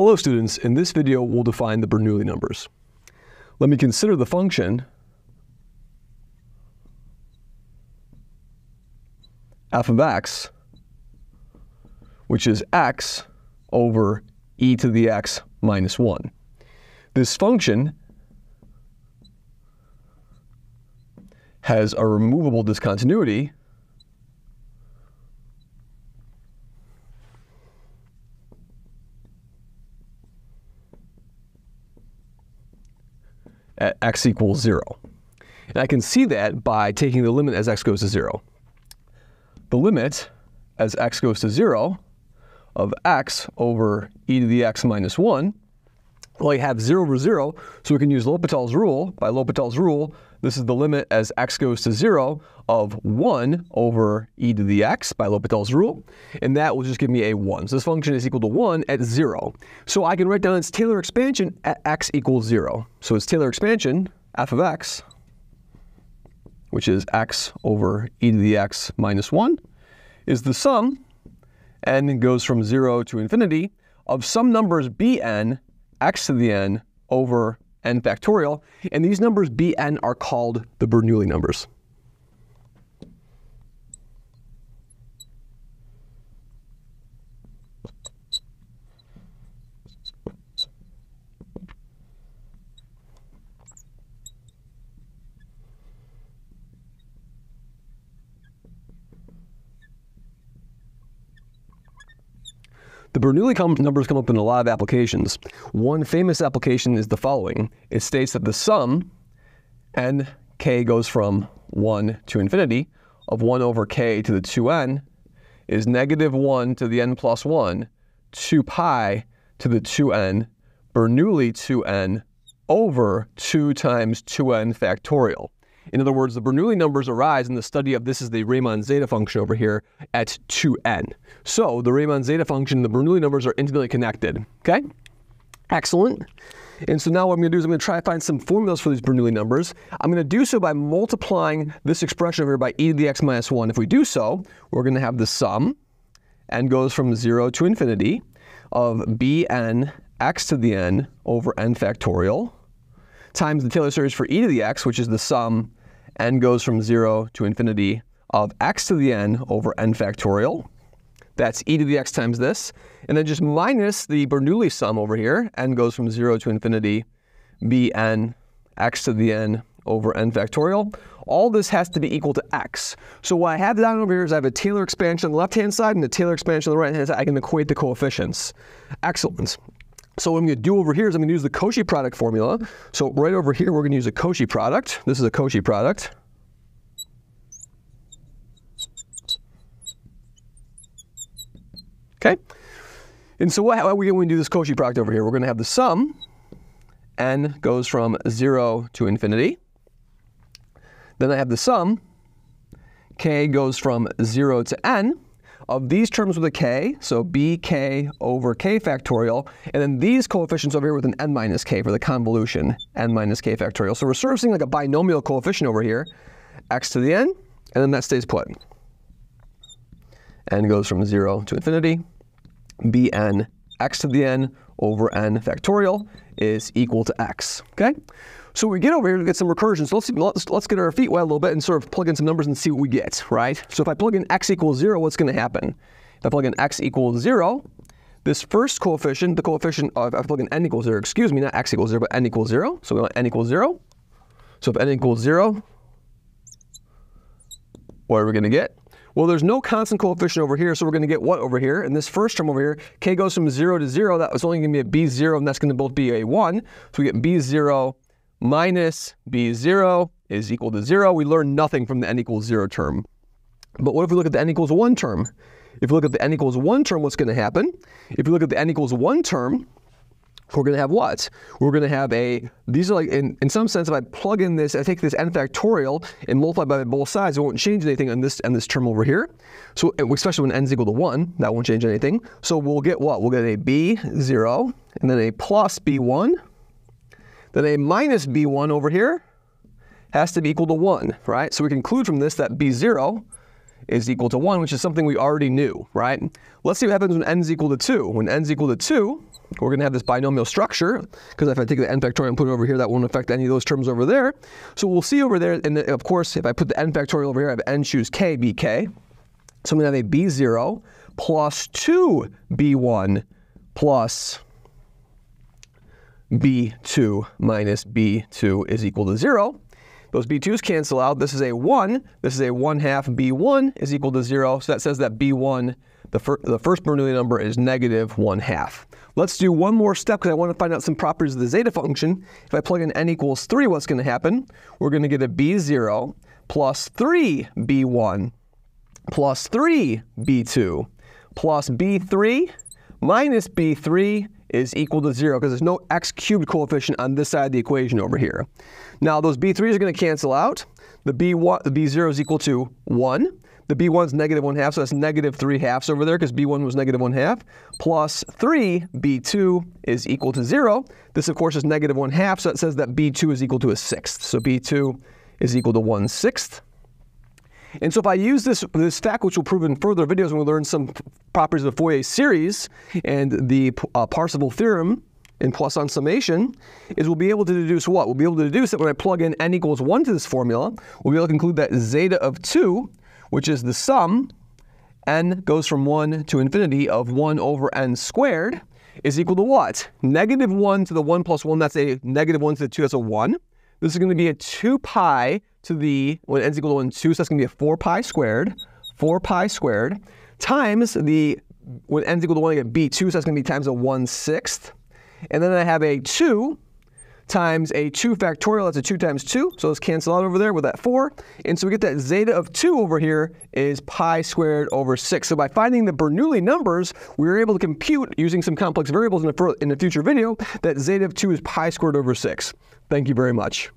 Hello students, in this video we'll define the Bernoulli numbers. Let me consider the function f of x, which is x over e to the x minus 1. This function has a removable discontinuity at x equals 0. And I can see that by taking the limit as x goes to 0. The limit as x goes to 0 of x over e to the x minus 1, well, I have 0 over 0, so we can use L'Hopital's rule. By L'Hopital's rule, this is the limit as x goes to 0 of 1 over e to the x by L'Hopital's rule, and that will just give me a 1. So this function is equal to 1 at 0. So I can write down its Taylor expansion at x equals 0. So its Taylor expansion, f of x, which is x over e to the x minus 1, is the sum, n goes from 0 to infinity, of some numbers bn, x to the n, over n factorial, and these numbers bn are called the Bernoulli numbers. The Bernoulli numbers come up in a lot of applications. One famous application is the following. It states that the sum, n, k goes from 1 to infinity, of 1 over k to the 2n, is negative 1 to the n plus 1, 2 pi to the 2n, Bernoulli 2n, over 2 times 2n factorial. In other words, the Bernoulli numbers arise in the study of this is the Riemann zeta function over here at 2n. So the Riemann zeta function and the Bernoulli numbers are intimately connected. Okay? Excellent. And so now what I'm going to do is I'm going to try to find some formulas for these Bernoulli numbers. I'm going to do so by multiplying this expression over here by e to the x minus 1. If we do so, we're going to have the sum, n goes from 0 to infinity, of bn x to the n over n factorial times the Taylor series for e to the x, which is the sum n goes from 0 to infinity of x to the n over n factorial. That's e to the x times this. And then just minus the Bernoulli sum over here. n goes from 0 to infinity bn x to the n over n factorial. All this has to be equal to x. So what I have down over here is I have a Taylor expansion on the left-hand side and a Taylor expansion on the right-hand side. I can equate the coefficients. Excellent. So what I'm going to do over here is I'm going to use the Cauchy product formula. So right over here, we're going to use a Cauchy product. This is a Cauchy product. Okay? And so what, how are we going to do this Cauchy product over here? We're going to have the sum, n goes from 0 to infinity. Then I have the sum, k goes from 0 to n of these terms with a k, so bk over k factorial, and then these coefficients over here with an n minus k for the convolution, n minus k factorial. So we're sort of seeing like a binomial coefficient over here, x to the n, and then that stays put. n goes from 0 to infinity, bn x to the n over n factorial is equal to x, okay? So we get over here to get some recursion. So let's, let's, let's get our feet wet a little bit and sort of plug in some numbers and see what we get, right? So if I plug in x equals 0, what's going to happen? If I plug in x equals 0, this first coefficient, the coefficient, of, if I plug in n equals 0, excuse me, not x equals 0, but n equals 0. So we want n equals 0. So if n equals 0, what are we going to get? Well, there's no constant coefficient over here, so we're going to get what over here? And this first term over here, k goes from 0 to 0. That was only going to be a b0, and that's going to both be a 1. So we get b0 minus b0 is equal to 0. We learn nothing from the n equals 0 term. But what if we look at the n equals 1 term? If you look at the n equals 1 term, what's going to happen? If you look at the n equals 1 term, we're going to have what? We're going to have a, these are like, in, in some sense, if I plug in this, I take this n factorial and multiply by both sides, it won't change anything on this and this term over here. So especially when n is equal to 1, that won't change anything. So we'll get what? We'll get a b0 and then a plus b1 then a minus b1 over here has to be equal to 1, right? So we conclude from this that b0 is equal to 1, which is something we already knew, right? Let's see what happens when n is equal to 2. When n is equal to 2, we're going to have this binomial structure, because if I take the n factorial and put it over here, that won't affect any of those terms over there. So we'll see over there, and of course, if I put the n factorial over here, I have n choose k, bk. So I'm going to have a b0 plus 2b1 plus b2 minus b2 is equal to 0. Those b2's cancel out. This is a 1. This is a 1 half b1 is equal to 0. So that says that b1, the, fir the first Bernoulli number, is negative 1 half. Let's do one more step because I want to find out some properties of the zeta function. If I plug in n equals 3, what's going to happen? We're going to get a b0 plus 3b1 plus 3b2 plus b3 minus b3 is equal to 0 because there's no x cubed coefficient on this side of the equation over here. Now those b3s are going to cancel out. The, b1, the b0 is equal to 1. The b1 is negative 1 half, so that's negative 3 halves over there because b1 was negative 1 half. Plus 3 b2 is equal to 0. This, of course, is negative 1 half, so it says that b2 is equal to a sixth. So b2 is equal to 1 sixth. And so if I use this, this fact, which we'll prove in further videos when we learn some properties of the Fourier series and the uh, Parseval theorem in Poisson summation, is we'll be able to deduce what? We'll be able to deduce that when I plug in n equals 1 to this formula, we'll be able to conclude that zeta of 2, which is the sum, n goes from 1 to infinity of 1 over n squared, is equal to what? Negative 1 to the 1 plus 1, that's a negative 1 to the 2, that's a 1. This is going to be a 2 pi to the, when n is equal to 1, 2, so that's going to be a 4 pi squared, 4 pi squared, times the, when n is equal to 1, I get b2, so that's going to be times a 1 sixth. And then I have a 2 times a 2 factorial, that's a 2 times 2, so let's cancel out over there with that 4. And so we get that zeta of 2 over here is pi squared over 6. So by finding the Bernoulli numbers, we were able to compute, using some complex variables in a, in a future video, that zeta of 2 is pi squared over 6. Thank you very much.